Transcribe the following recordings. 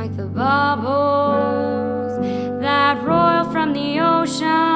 like the bubbles that roil from the ocean.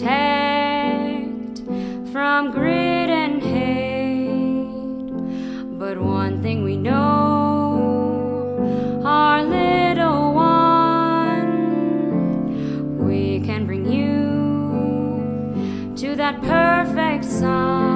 Protect from grit and hate. But one thing we know, our little one, we can bring you to that perfect sun.